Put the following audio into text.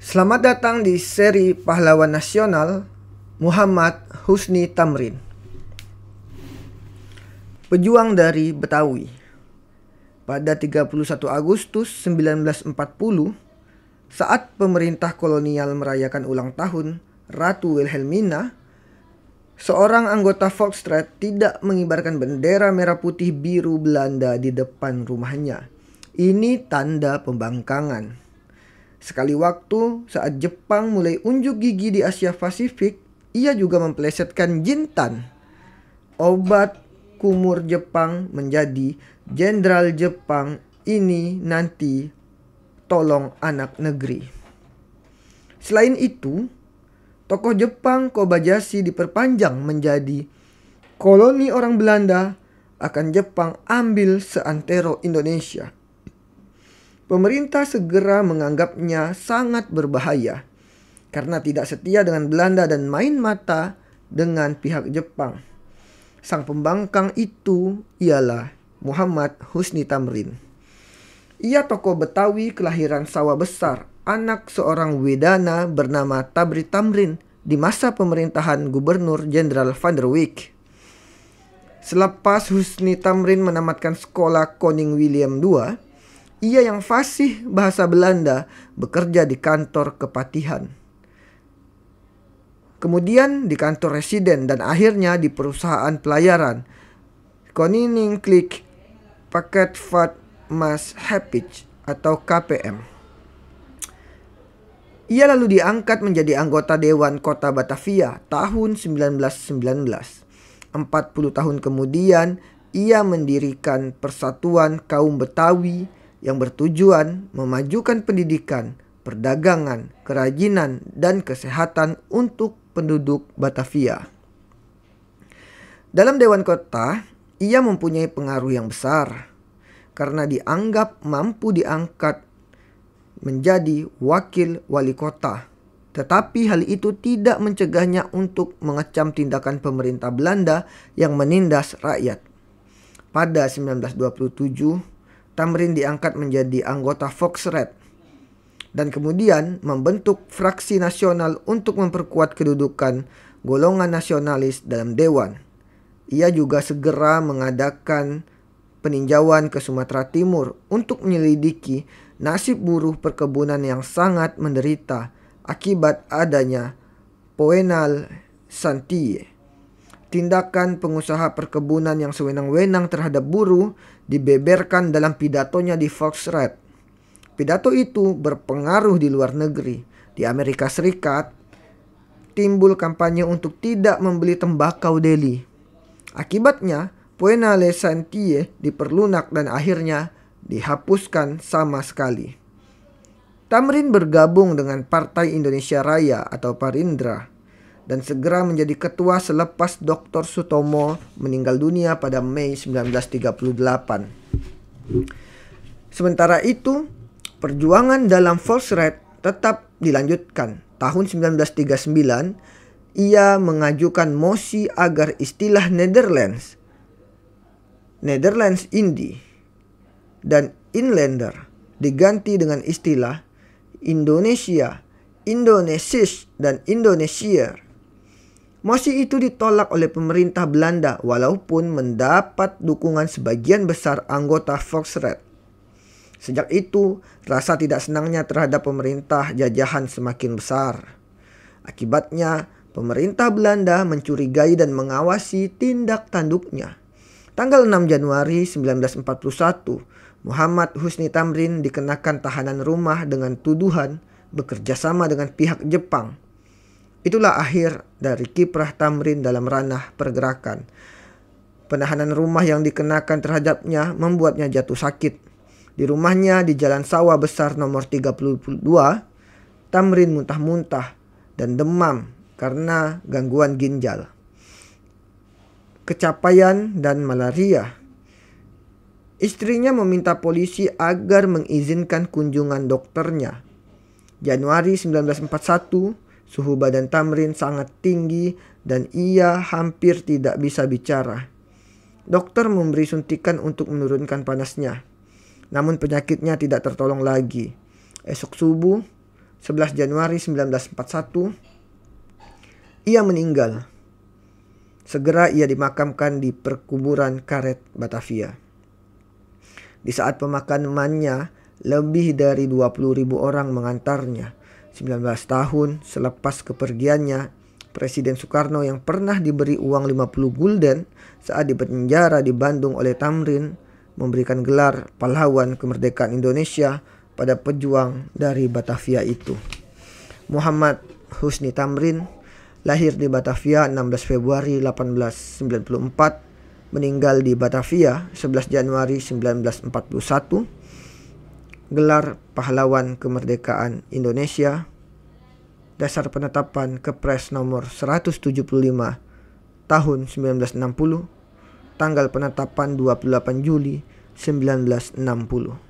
Selamat datang di seri Pahlawan Nasional Muhammad Husni Tamrin. Pejuang dari Betawi. Pada 31 Agustus 1940, saat pemerintah kolonial merayakan ulang tahun Ratu Wilhelmina, seorang anggota Volksstraat tidak mengibarkan bendera merah putih biru Belanda di depan rumahnya. Ini tanda pembangkangan. Sekali waktu saat Jepang mulai unjuk gigi di Asia Pasifik, ia juga memplesetkan jintan. Obat kumur Jepang menjadi jenderal Jepang ini nanti tolong anak negeri. Selain itu, tokoh Jepang Kobayashi diperpanjang menjadi koloni orang Belanda akan Jepang ambil seantero Indonesia. Pemerintah segera menganggapnya sangat berbahaya karena tidak setia dengan Belanda dan main mata dengan pihak Jepang. Sang pembangkang itu ialah Muhammad Husni Tamrin. Ia tokoh Betawi kelahiran sawah besar, anak seorang Wedana bernama Tabri Tamrin di masa pemerintahan Gubernur Jenderal Van der Wijk. Selepas Husni Tamrin menamatkan sekolah Koning William II, ia yang fasih bahasa Belanda bekerja di kantor kepatihan. Kemudian di kantor residen dan akhirnya di perusahaan pelayaran. Koning Klik Paket Vat Mas atau KPM. Ia lalu diangkat menjadi anggota Dewan Kota Batavia tahun 1919. 40 tahun kemudian, ia mendirikan Persatuan Kaum Betawi yang bertujuan memajukan pendidikan, perdagangan, kerajinan, dan kesehatan untuk penduduk Batavia. Dalam Dewan Kota, ia mempunyai pengaruh yang besar karena dianggap mampu diangkat menjadi wakil wali kota. Tetapi hal itu tidak mencegahnya untuk mengecam tindakan pemerintah Belanda yang menindas rakyat. Pada 1927, Tamrin diangkat menjadi anggota Volksrat dan kemudian membentuk fraksi nasional untuk memperkuat kedudukan golongan nasionalis dalam dewan. Ia juga segera mengadakan peninjauan ke Sumatera Timur untuk menyelidiki nasib buruh perkebunan yang sangat menderita akibat adanya Poenal Santie tindakan pengusaha perkebunan yang sewenang-wenang terhadap buruh dibeberkan dalam pidatonya di Volksrat. Pidato itu berpengaruh di luar negeri. Di Amerika Serikat, timbul kampanye untuk tidak membeli tembakau Delhi. Akibatnya, Puenale Santie diperlunak dan akhirnya dihapuskan sama sekali. Tamrin bergabung dengan Partai Indonesia Raya atau Parindra dan segera menjadi ketua selepas Dr. Sutomo meninggal dunia pada Mei 1938. Sementara itu, perjuangan dalam Volksraad tetap dilanjutkan. Tahun 1939, ia mengajukan mosi agar istilah Netherlands, Netherlands Indie, dan Inlander diganti dengan istilah Indonesia, Indonesis, dan Indonesia Mosi itu ditolak oleh pemerintah Belanda walaupun mendapat dukungan sebagian besar anggota Volksraad. Sejak itu, rasa tidak senangnya terhadap pemerintah jajahan semakin besar. Akibatnya, pemerintah Belanda mencurigai dan mengawasi tindak tanduknya. Tanggal 6 Januari 1941, Muhammad Husni Tamrin dikenakan tahanan rumah dengan tuduhan bekerja sama dengan pihak Jepang Itulah akhir dari kiprah Tamrin dalam ranah pergerakan. Penahanan rumah yang dikenakan terhadapnya membuatnya jatuh sakit. Di rumahnya di Jalan Sawah Besar nomor 32, Tamrin muntah-muntah dan demam karena gangguan ginjal. Kecapaian dan malaria. Istrinya meminta polisi agar mengizinkan kunjungan dokternya. Januari 1941, Suhu badan Tamrin sangat tinggi dan ia hampir tidak bisa bicara. Dokter memberi suntikan untuk menurunkan panasnya. Namun penyakitnya tidak tertolong lagi. Esok subuh, 11 Januari 1941, ia meninggal. Segera ia dimakamkan di perkuburan karet Batavia. Di saat pemakamannya, lebih dari 20 ribu orang mengantarnya. 19 tahun selepas kepergiannya, Presiden Soekarno yang pernah diberi uang 50 gulden saat dipenjara di Bandung oleh Tamrin memberikan gelar pahlawan kemerdekaan Indonesia pada pejuang dari Batavia itu. Muhammad Husni Tamrin lahir di Batavia 16 Februari 1894, meninggal di Batavia 11 Januari 1941. Gelar Pahlawan Kemerdekaan Indonesia Dasar penetapan Kepres nomor 175 tahun 1960 Tanggal penetapan 28 Juli 1960